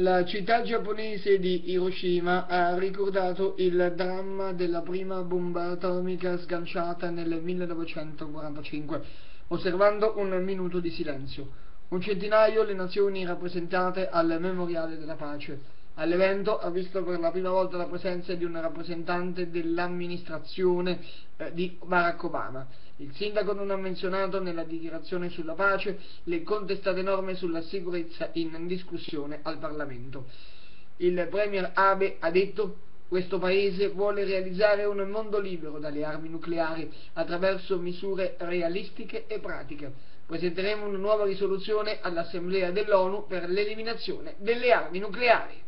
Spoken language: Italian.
La città giapponese di Hiroshima ha ricordato il dramma della prima bomba atomica sganciata nel 1945, osservando un minuto di silenzio. Un centinaio le nazioni rappresentate al Memoriale della Pace. All'evento ha visto per la prima volta la presenza di un rappresentante dell'amministrazione eh, di Barack Obama. Il sindaco non ha menzionato nella dichiarazione sulla pace le contestate norme sulla sicurezza in discussione al Parlamento. Il Premier Abe ha detto questo Paese vuole realizzare un mondo libero dalle armi nucleari attraverso misure realistiche e pratiche. Presenteremo una nuova risoluzione all'Assemblea dell'ONU per l'eliminazione delle armi nucleari.